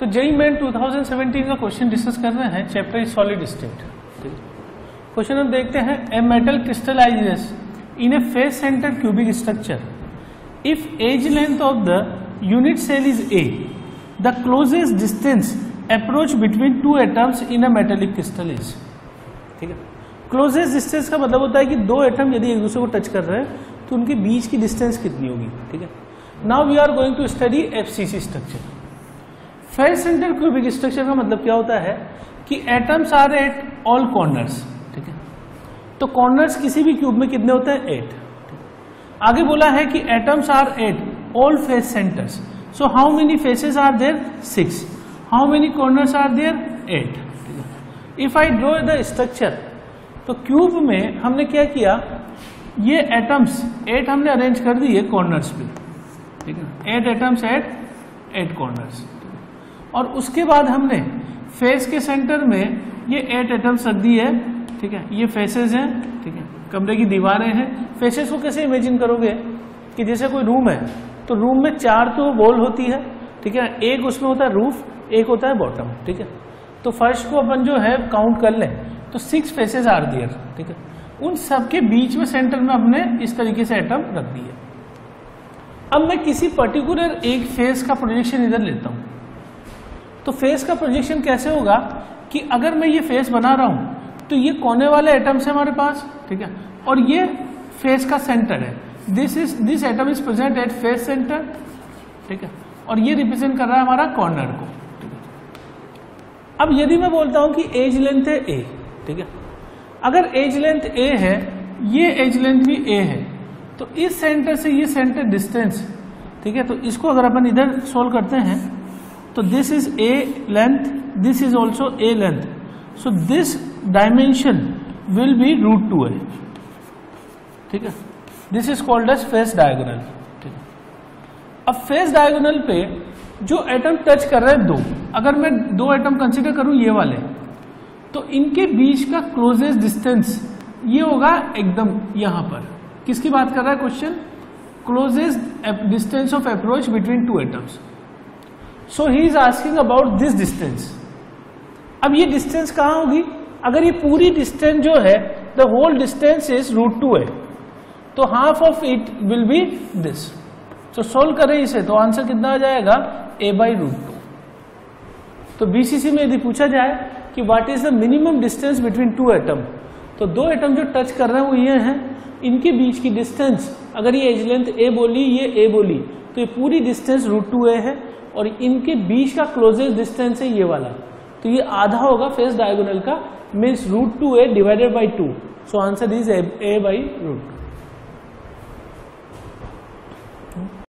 तो JEE main 2017 का question discuss कर रहे हैं chapter is solid state question हम देखते हैं a metal crystallizes in a face centre cubic structure if edge length of the unit cell is a the closest distance approach between two atoms in a metallic crystal is ठीक है? Closest distance का मतलब होता है कि दो atom यदि एक दूसरे को टच कर रहे हैं तो उनके बीच की डिस्टेंस कितनी होगी? ठीक है? Now we are going to study FCC structure face centre cubic structure का मतलब क्या होता है कि atoms are at all corners ठीक है? तो कॉर्नर्स किसी भी क्यूब में कितने होते हैं? एट आगे बोला है कि atoms are at all face centres so how many faces are there six how many corners are there eight if I draw the structure तो क्यूब में हमने क्या किया? ये एटम्स एट हमने अरेंज कर दिए कॉर्नर्स पे, ठीक है? Eight atoms at eight corners और उसके बाद हमने फेस के सेंटर में ये एट एटम्स रख दी है, ठीक है? ये फेसेस हैं, ठीक है? कमरे की दीवारें हैं। फेसेस को कैसे इमेजिन करोगे? कि जैसे कोई रूम है तो रूम में चार तो वॉल होती है, ठीक है? एक उसमें होता है रूफ एक होता है बॉटम ठीक है? तो फर्श को अपन जो है काउंट कर लें तो सिक्स फेसेस आर दियर ठीक है? उन सबके बीच में सेंटर में हमने इस तरीके से एटम रख दिए अब मैं किसी पर्टिकुलर एक फेस का प्रोजेक्शन इधर लेता हूँ। तो फेस का प्रोजेक्शन कैसे होगा कि अगर मैं ये फेस बना रहा हूँ तो ये कोने वाले एटम्स है हमारे पास, ठीक है? और ये फेस का सेंटर है। This is this atom is present at face centre ठीक है? और ये रिप्रेजेंट कर रहा है हमारा कॉर्नर को, ठीक है? अब यदि मैं बोलता हूँ कि एज लेंथ है ए ठीक है? अगर एज लेंथ ए है, ये एज लेंथ भी ए है तो इस सेंटर से ये सेंटर डिस्टेंस ठीक है? तो इसको अगर अपन इधर सोल्व करते हैं तो this is a length this is also a length so this dimension will be root two a ठीक है? This is called edge face diagonal ठीक है? अब फेस डायगोनल पे जो एटम टच कर रहे हैं दो, अगर मैं दो एटम कंसिडर करूँ ये वाले तो इनके बीच का क्लोजेस्ट डिस्टेंस ये होगा एकदम यहाँ पर। किसकी बात कर रहा है question closest distance of approach between two atoms so he is asking about this distance अब ये डिस्टेंस कहाँ होगी? अगर ये पूरी डिस्टेंस जो है the whole distance is root two है तो half of it will be this तो सोल्व करें इसे तो आंसर कितना आ जाएगा? ए बाई रूट टू तो बीसीसी में यदि पूछा जाए कि what is the minimum distance between two atom तो दो एटम जो टच कर रहे हैं, वो ये हैं। इनके बीच की डिस्टेंस अगर ये एज लेंथ ए बोली, ये ए बोली तो ये पूरी डिस्टेंस रूट टू ए है। और इनके बीच का क्लोजेस्ट डिस्टेंस है ये वाला तो ये आधा होगा फेस डायगोनल का means root two a divided by two so answer is a by root two